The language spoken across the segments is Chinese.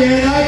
爷来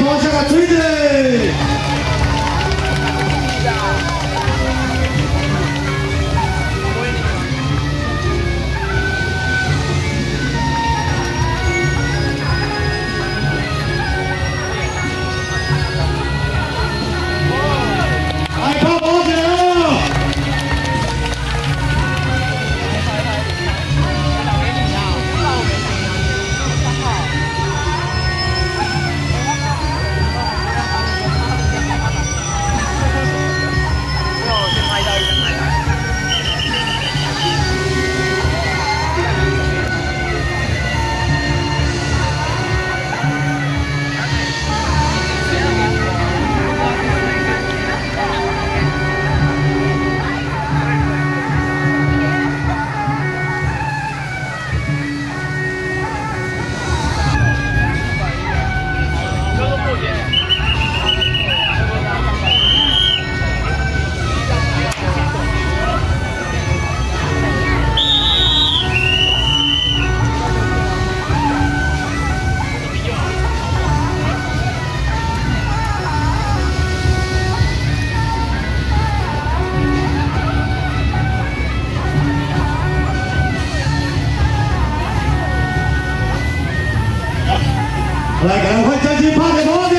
来，赶快掌声拍点拍点！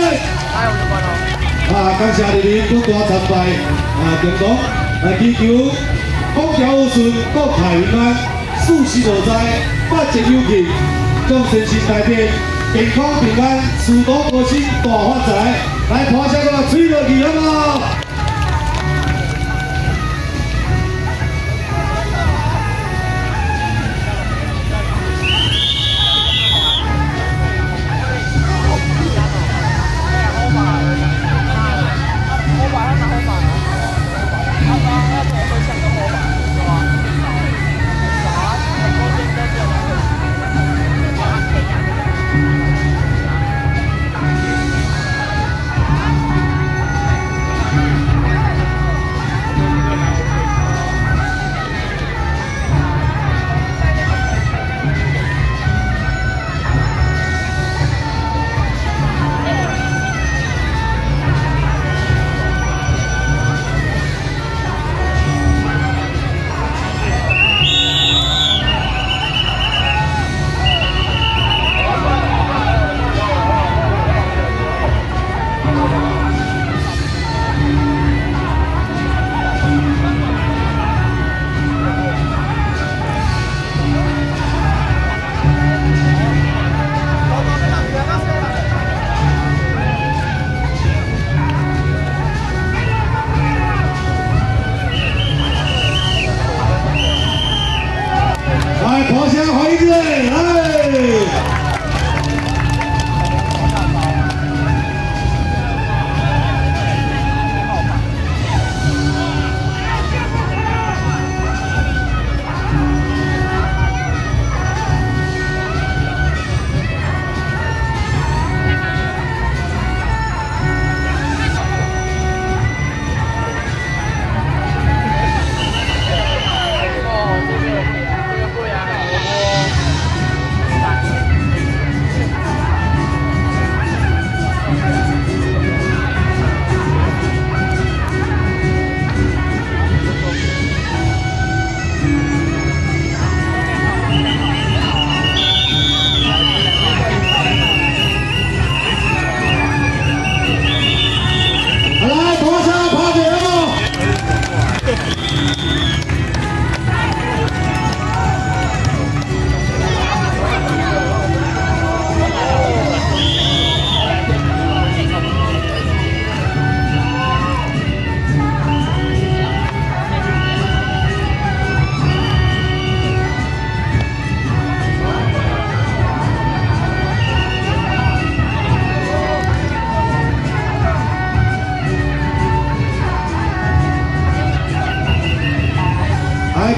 啊，感谢你们不断参拜啊，共同啊祈求风调雨顺，国泰民安，四时无灾，百节有庆，众身心大变，健康平安，事多高兴，大发财！来，拍下个吹落去好不好？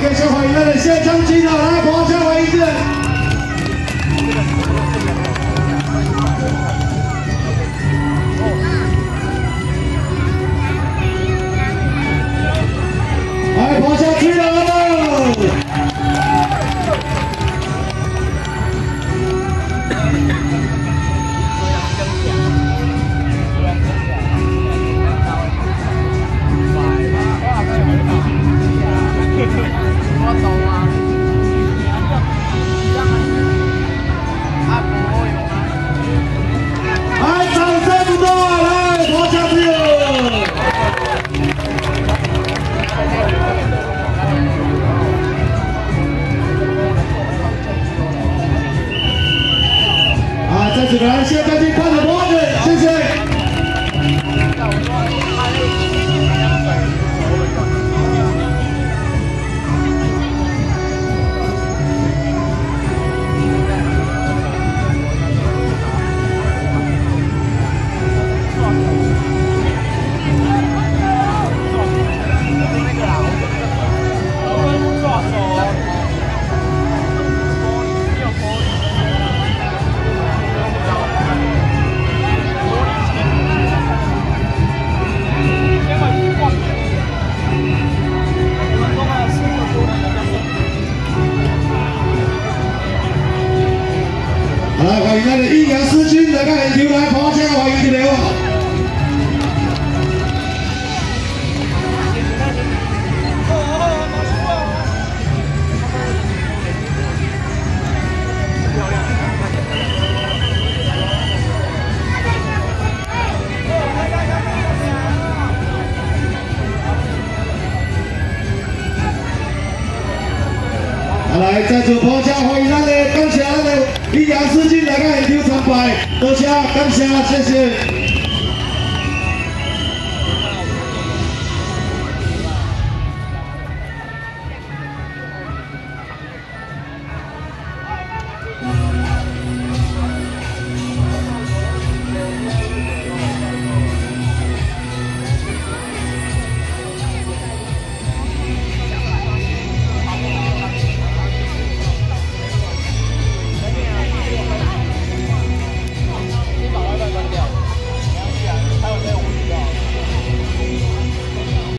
感谢欢迎我们的现场记者来掌声欢迎在座婆家，欢迎咱的感谢咱的李阳司机来到现场参拜，多谢感谢，谢谢。